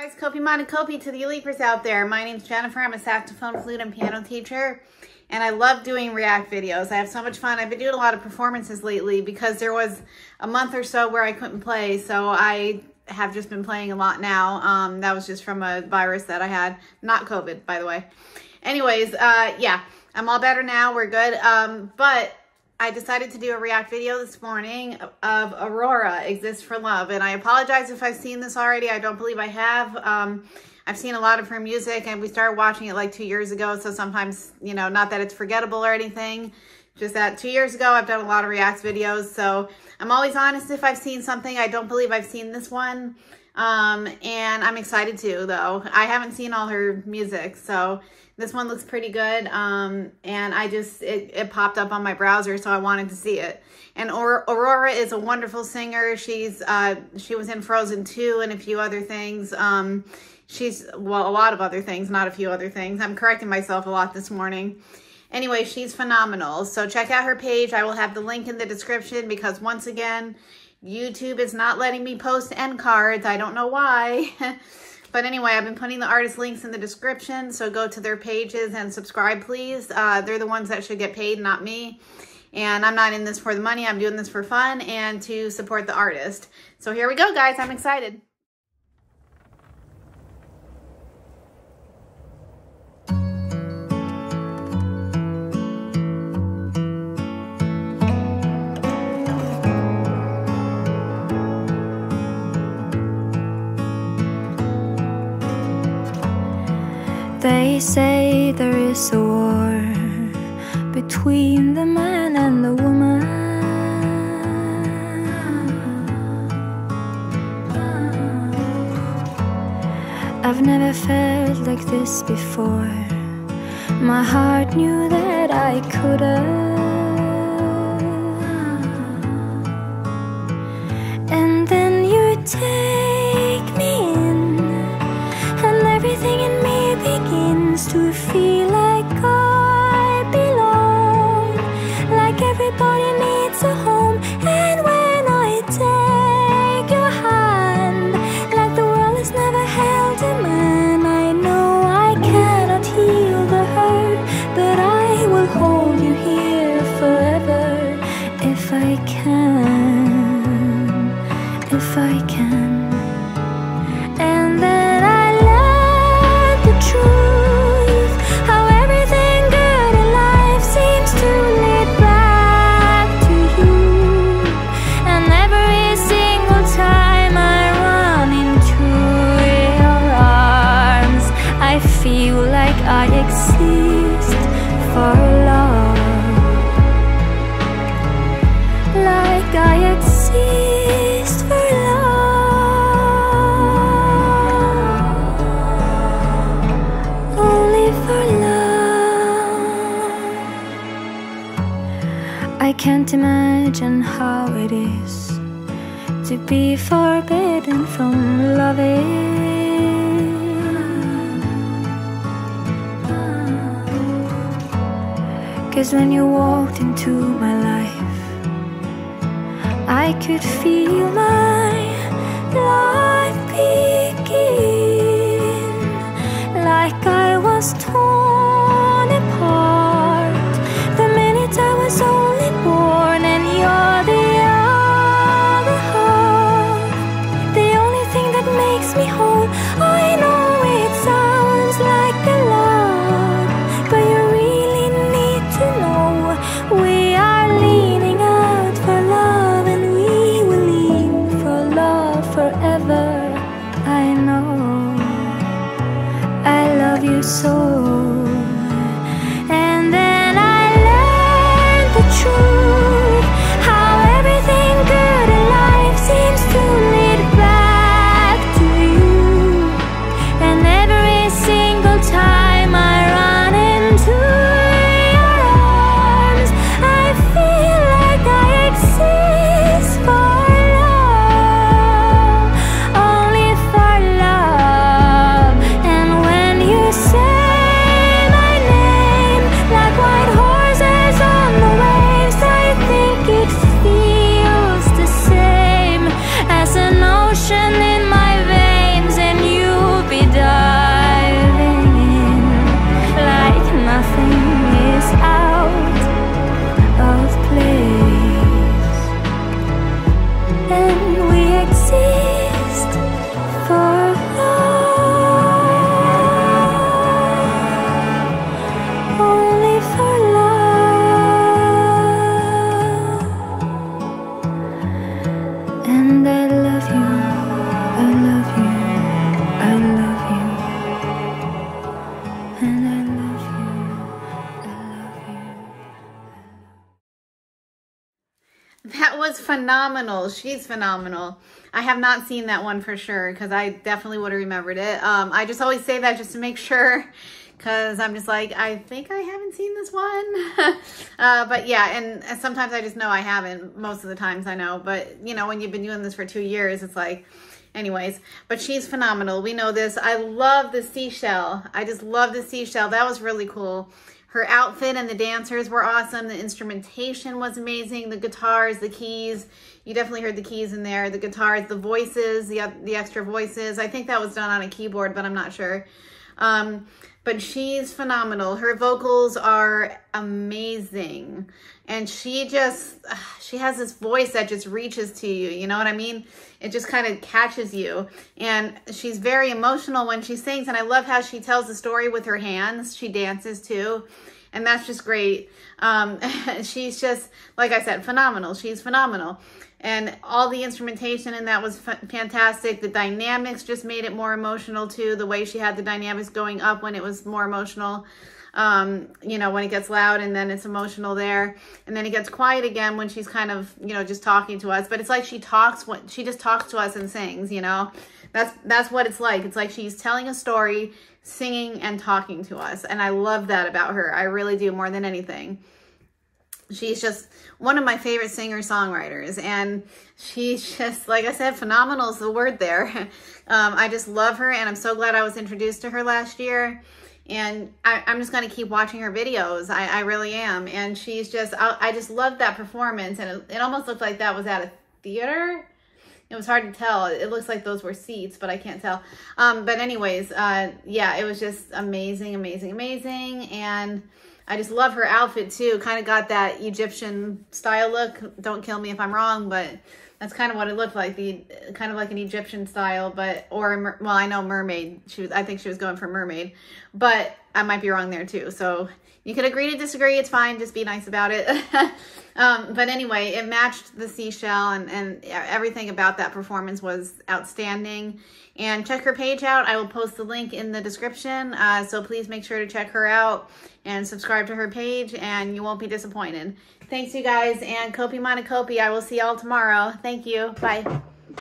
guys, Kopi Mana Kopi to the Leapers out there. My name's Jennifer. I'm a saxophone, flute, and piano teacher. And I love doing React videos. I have so much fun. I've been doing a lot of performances lately because there was a month or so where I couldn't play. So I have just been playing a lot now. Um, that was just from a virus that I had. Not COVID, by the way. Anyways, uh, yeah, I'm all better now. We're good. Um, but I decided to do a react video this morning of Aurora Exists for Love. And I apologize if I've seen this already. I don't believe I have. Um, I've seen a lot of her music and we started watching it like two years ago. So sometimes, you know, not that it's forgettable or anything, just that two years ago, I've done a lot of react videos. So I'm always honest if I've seen something. I don't believe I've seen this one. Um, and I'm excited to though. I haven't seen all her music. So this one looks pretty good. Um, and I just, it, it, popped up on my browser, so I wanted to see it. And Aurora is a wonderful singer. She's, uh, she was in Frozen 2 and a few other things. Um, she's, well, a lot of other things, not a few other things. I'm correcting myself a lot this morning. Anyway, she's phenomenal. So check out her page. I will have the link in the description because once again, YouTube is not letting me post end cards. I don't know why. But anyway, I've been putting the artist links in the description, so go to their pages and subscribe, please. Uh, they're the ones that should get paid, not me. And I'm not in this for the money. I'm doing this for fun and to support the artist. So here we go, guys. I'm excited. They say there is a war between the man and the woman. I've never felt like this before. My heart knew that I couldn't. And then you take if I can, if I can. I can't imagine how it is To be forbidden from loving. Cause when you walked into my life I could feel my life begin. Like I was torn phenomenal. She's phenomenal. I have not seen that one for sure because I definitely would have remembered it. Um, I just always say that just to make sure because I'm just like, I think I haven't seen this one. uh, but yeah, and sometimes I just know I haven't. Most of the times I know. But, you know, when you've been doing this for two years, it's like, anyways. But she's phenomenal. We know this. I love the seashell. I just love the seashell. That was really cool. Her outfit and the dancers were awesome. The instrumentation was amazing. The guitars, the keys. You definitely heard the keys in there. The guitars, the voices, the, the extra voices. I think that was done on a keyboard, but I'm not sure. Um, but she's phenomenal. Her vocals are amazing. And she just, she has this voice that just reaches to you. You know what I mean? It just kind of catches you. And she's very emotional when she sings. And I love how she tells the story with her hands. She dances too. And that's just great. Um, she's just, like I said, phenomenal. She's phenomenal and all the instrumentation and that was fantastic. The dynamics just made it more emotional too. The way she had the dynamics going up when it was more emotional. Um, you know, when it gets loud and then it's emotional there. And then it gets quiet again when she's kind of, you know, just talking to us. But it's like she talks when she just talks to us and sings, you know. That's that's what it's like. It's like she's telling a story, singing and talking to us. And I love that about her. I really do more than anything she's just one of my favorite singer-songwriters and she's just like i said phenomenal is the word there. Um, i just love her and i'm so glad i was introduced to her last year. And I, am just going to keep watching her videos. I, I really am. And she's just I, I just love that performance and it, it, almost looked like that was at a theater. It was hard to tell. It looks like those were seats but i can't tell. Um, but anyways uh, yeah it was just amazing amazing amazing. And I just love her outfit too. Kind of got that Egyptian style look. Don't kill me if I'm wrong, but that's kind of what it looked like. The kind of like an Egyptian style, but or well, I know mermaid. She was. I think she was going for mermaid, but I might be wrong there too. So you could agree to disagree. It's fine. Just be nice about it. um, but anyway, it matched the seashell and, and everything about that performance was outstanding. And check her page out. I will post the link in the description. Uh, so please make sure to check her out and subscribe to her page and you won't be disappointed. Thanks you guys and Kopi Mana Kopi. I will see y'all tomorrow. Thank you. Bye.